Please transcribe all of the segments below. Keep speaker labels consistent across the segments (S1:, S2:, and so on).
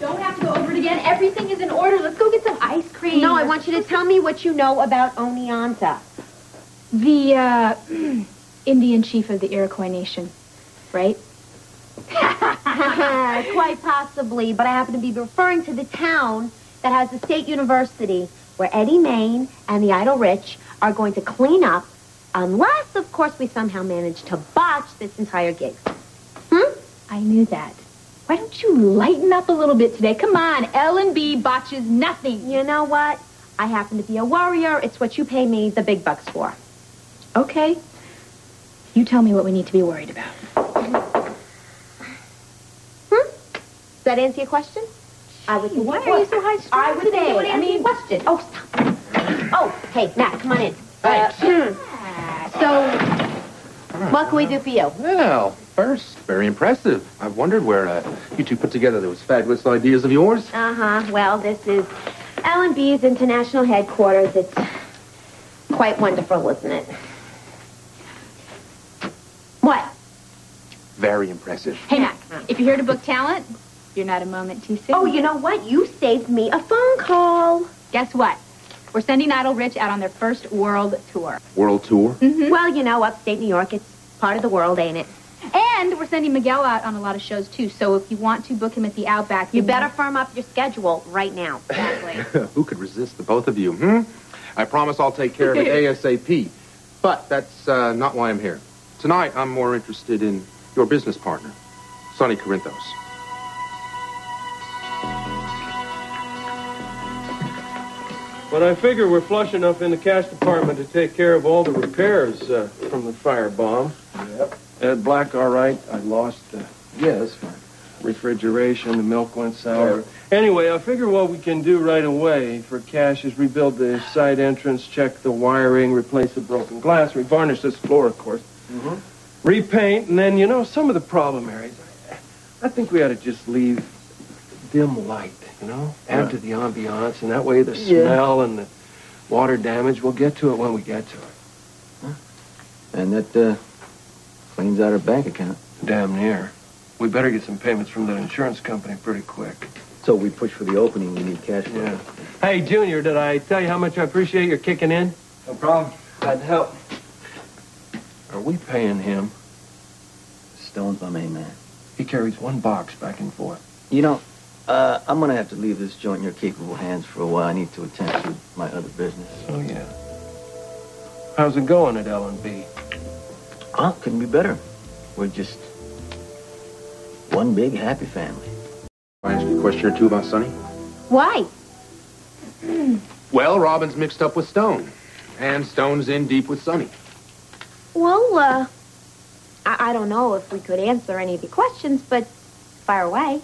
S1: Don't have to go over it again. Everything is in order. Let's go get some ice cream.
S2: No, I want you to tell me what you know about Oneonta.
S1: The, uh, Indian chief of the Iroquois Nation, right?
S2: Quite possibly, but I happen to be referring to the town that has the state university where Eddie Maine and the Idle Rich are going to clean up, unless, of course, we somehow manage to botch this entire gig. Hmm?
S1: I knew that. Why don't you lighten up a little bit today? Come on, L&B botches nothing.
S2: You know what? I happen to be a warrior. It's what you pay me the big bucks for.
S1: Okay. You tell me what we need to be worried about.
S2: Hmm? Does that answer your question? I would think
S1: Why are you
S2: would.
S1: so high strung
S2: I would
S1: today?
S2: think it
S1: I mean-
S2: your question. Oh, stop. Oh, hey, Mac, come on in.
S3: Thanks.
S2: Uh, so, what can we do for you?
S3: Well, first, very impressive. I've wondered where uh, you two put together those fabulous ideas of yours.
S2: Uh-huh. Well, this is L&B's international headquarters. It's quite wonderful, isn't it? What?
S3: Very impressive.
S1: Hey, Mac, if you're here to book talent, you're not a moment too soon.
S2: Oh, you know what? You saved me a phone call.
S1: Guess what? We're sending Idle Rich out on their first world tour.
S3: World tour.
S1: Mm-hmm.
S2: Well, you know, upstate New York, it's part of the world, ain't it?
S1: And we're sending Miguel out on a lot of shows, too. So if you want to book him at the Outback...
S2: You
S1: then-
S2: better firm up your schedule right now.
S1: Exactly.
S3: Who could resist the both of you, hmm? I promise I'll take care of it ASAP. But that's uh, not why I'm here. Tonight, I'm more interested in your business partner, Sonny Corinthos.
S4: But I figure we're flush enough in the cash department to take care of all the repairs uh, from the firebomb. Yep. Ed Black, all right. I lost, uh, yes, my refrigeration. The milk went sour. Anyway, I figure what we can do right away for cash is rebuild the side entrance, check the wiring, replace the broken glass, revarnish this floor, of course. Repaint, and then, you know, some of the problem areas, I, think we ought to just leave dim light, you know? Add to the ambiance, and that way the smell and the water damage, we'll get to it when we get to it.
S5: And that uh, cleans out our bank account.
S4: Damn near. We better get some payments from that insurance company pretty quick.
S5: So we push for the opening, we need cash flow.
S4: Yeah. Hey, Junior, did I tell you how much I appreciate your kicking in?
S5: No problem.
S4: Glad to help. Are we paying him?
S5: Stone's my main man.
S4: He carries one box back and forth.
S5: You know, uh, I'm gonna have to leave this joint in your capable hands for a while. I need to attend to my other business.
S4: Oh, yeah. How's it going at L&B?
S5: Well, couldn't be better. We're just one big happy family.
S3: Can I ask you a question or two about Sonny?
S2: Why?
S3: Well, Robin's mixed up with Stone. And Stone's in deep with Sonny.
S2: Well, uh, I, I don't know if we could answer any of the questions, but fire away.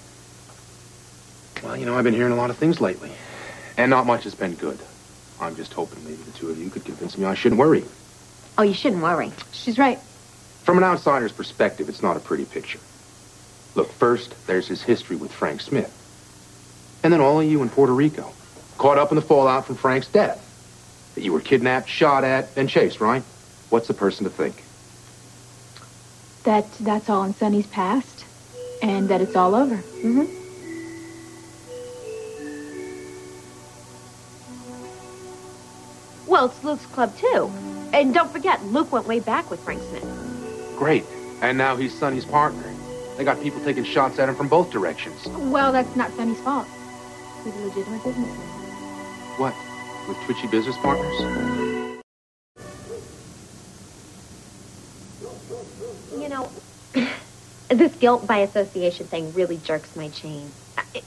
S3: Well, you know, I've been hearing a lot of things lately. And not much has been good. I'm just hoping maybe the two of you could convince me I shouldn't worry.
S2: Oh, you shouldn't worry.
S1: She's right.
S3: From an outsider's perspective, it's not a pretty picture. Look, first, there's his history with Frank Smith. And then all of you in Puerto Rico. Caught up in the fallout from Frank's death. That you were kidnapped, shot at, and chased, right? What's a person to think?
S1: That that's all in Sonny's past, and that it's all over.
S2: Mm-hmm. Well, it's Luke's club, too. And don't forget, Luke went way back with Frank Smith.
S3: Great. And now he's Sonny's partner. They got people taking shots at him from both directions.
S1: Well, that's not Sonny's fault. He's a legitimate businessman.
S3: What? With twitchy business partners?
S2: You know, this guilt by association thing really jerks my chain.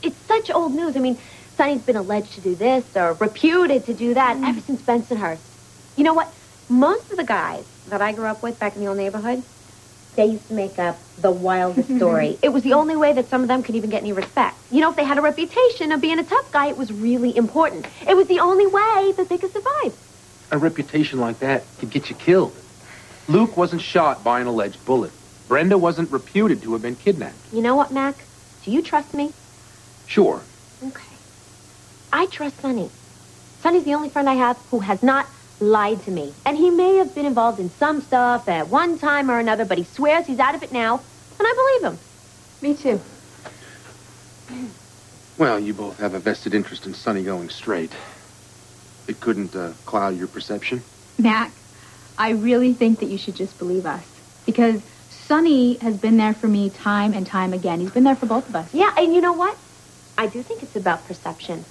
S2: It's such old news. I mean, Sonny's been alleged to do this or reputed to do that ever since Bensonhurst. You know what? Most of the guys that I grew up with back in the old neighborhood, they used to make up the wildest mm-hmm. story. It was the only way that some of them could even get any respect. You know, if they had a reputation of being a tough guy, it was really important. It was the only way that they could survive.
S3: A reputation like that could get you killed. Luke wasn't shot by an alleged bullet. Brenda wasn't reputed to have been kidnapped.
S2: You know what, Mac? Do you trust me?
S3: Sure.
S2: Okay. I trust Sonny. Sonny's the only friend I have who has not lied to me. And he may have been involved in some stuff at one time or another, but he swears he's out of it now, and I believe him.
S1: Me too.
S3: Well, you both have a vested interest in Sonny going straight. It couldn't uh, cloud your perception.
S1: Mac, I really think that you should just believe us. Because Sonny has been there for me time and time again. He's been there for both of us.
S2: Yeah, and you know what? I do think it's about perception.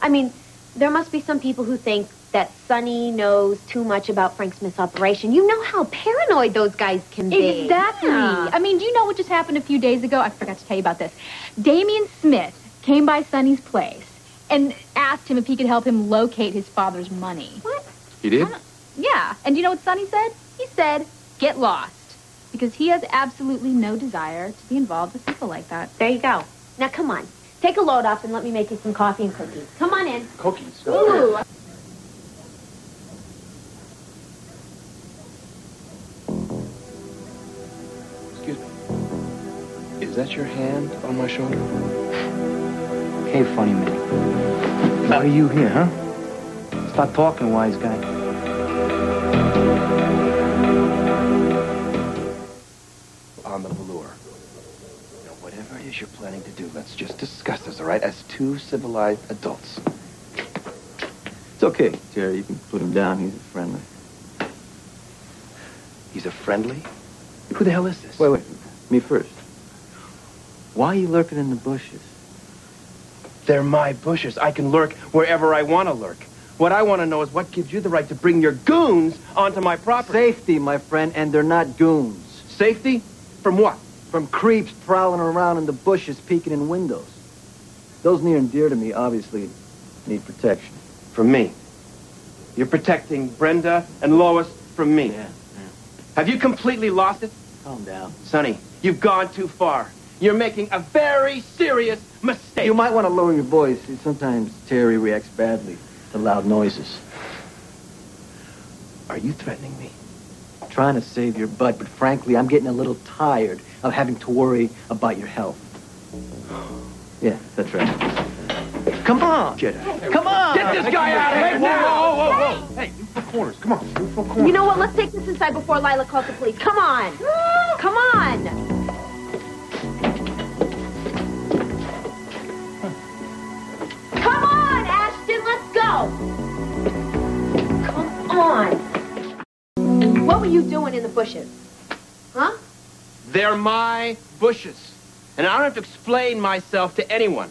S2: I mean, there must be some people who think that Sonny knows too much about Frank Smith's operation. You know how paranoid those guys can be.
S1: Exactly.
S2: Yeah.
S1: I mean, do you know what just happened a few days ago? I forgot to tell you about this. Damian Smith came by Sonny's place and asked him if he could help him locate his father's money.
S2: What?
S3: He did?
S1: Yeah, and do you know what Sonny said? He said, get lost. Because he has absolutely no desire to be involved with people like that.
S2: There you go. Now, come on. Take a load off and let me make you some coffee and cookies. Come on in.
S3: Cookies.
S2: Ooh.
S6: Your hand on my shoulder?
S7: Hey, funny man. Why are you here, huh? Stop talking, wise guy.
S6: On the velour. Now, whatever it is you're planning to do, let's just discuss this, all right? As two civilized adults.
S5: It's okay, Jerry. You can put him down. He's a friendly.
S6: He's a friendly? Who the hell is this?
S5: Wait, wait. Me first. Why are you lurking in the bushes?
S6: They're my bushes. I can lurk wherever I want to lurk. What I want to know is what gives you the right to bring your goons onto my property?
S5: Safety, my friend, and they're not goons.
S6: Safety? From what?
S5: From creeps prowling around in the bushes, peeking in windows. Those near and dear to me obviously need protection.
S6: From me. You're protecting Brenda and Lois from me.
S5: Yeah,
S6: Have you completely lost it?
S5: Calm down.
S6: Sonny, you've gone too far. You're making a very serious mistake.
S5: You might want to lower your voice. Sometimes Terry reacts badly to loud noises.
S6: Are you threatening me?
S5: I'm Trying to save your butt, but frankly, I'm getting a little tired of having to worry about your health. Yeah, that's right. Come on, Jedi. Come on.
S6: Get this guy out of here now!
S3: Whoa, whoa, whoa. Hey, neutral corners. Come on, neutral corners.
S2: You know what? Let's take this inside before Lila calls the police. Come on. Come on. Bushes? Huh?
S6: They're my bushes. And I don't have to explain myself to anyone.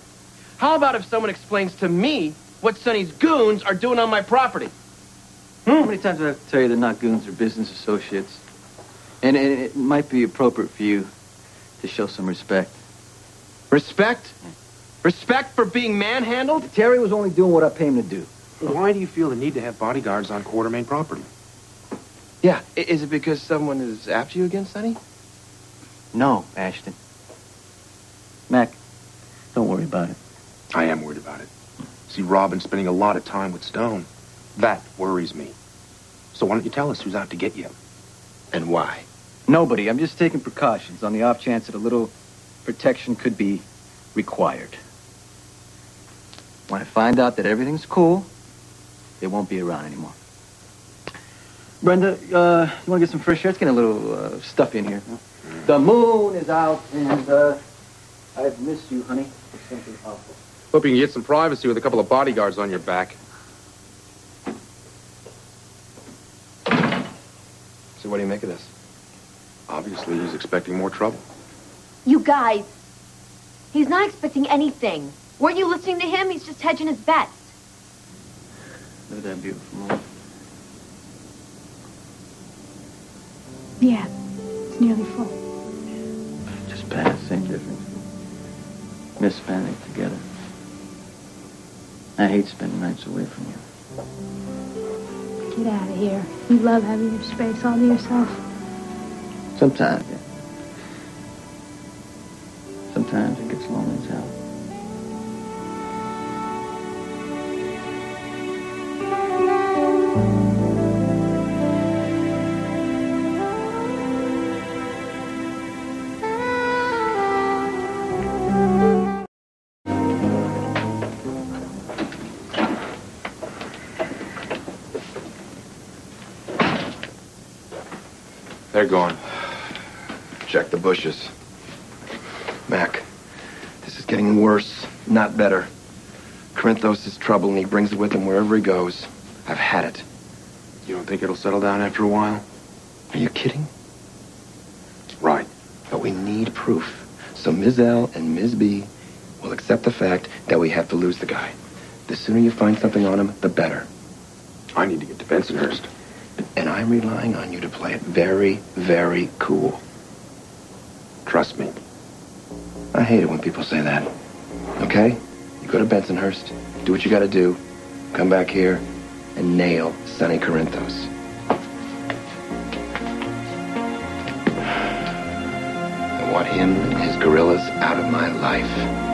S6: How about if someone explains to me what Sonny's goons are doing on my property? Hmm?
S5: How many times do I have to tell you they're not goons, they're business associates? And it, it might be appropriate for you to show some respect.
S6: Respect? Respect for being manhandled?
S5: Terry was only doing what I paid him to do.
S3: Why do you feel the need to have bodyguards on Quartermaine property?
S6: Yeah. I- Is it because someone is after you again, Sonny?
S5: No, Ashton. Mac, don't worry about it.
S3: I am worried about it. See, Robin's spending a lot of time with Stone. That worries me. So why don't you tell us who's out to get you?
S6: And why?
S5: Nobody. I'm just taking precautions on the off chance that a little protection could be required. When I find out that everything's cool, they won't be around anymore. Brenda, uh, you want to get some fresh air? Let's get a little uh, stuff in here. The moon is out, and uh, I've missed you, honey, for something awful.
S3: Hope you can get some privacy with a couple of bodyguards on your back.
S6: So what do you make of this?
S3: Obviously, he's expecting more trouble.
S2: You guys. He's not expecting anything. Weren't you listening to him? He's just hedging his bets.
S5: Look at that beautiful moon.
S1: Yeah, it's nearly full.
S5: Just past, same difference. Miss it together. I hate spending nights away from you.
S1: Get out of here. You love having your space all to yourself.
S5: Sometimes, yeah. Sometimes it gets lonely as hell.
S3: They're gone.
S6: Check the bushes. Mac, this is
S8: getting worse, not better. Corinthos is trouble, and he brings it with him wherever he goes. I've had it.
S3: You don't think it'll settle down after a while?
S8: Are you kidding?
S3: Right.
S8: But we need proof. So Ms. L and Ms. B will accept the fact that we have to lose the guy. The sooner you find something on him, the better.
S3: I need to get to Bensonhurst.
S8: And I'm relying on you to play it very, very cool.
S3: Trust me.
S8: I hate it when people say that. Okay? You go to Bensonhurst, do what you gotta do, come back here, and nail Sonny Corinthos. I want him and his gorillas out of my life.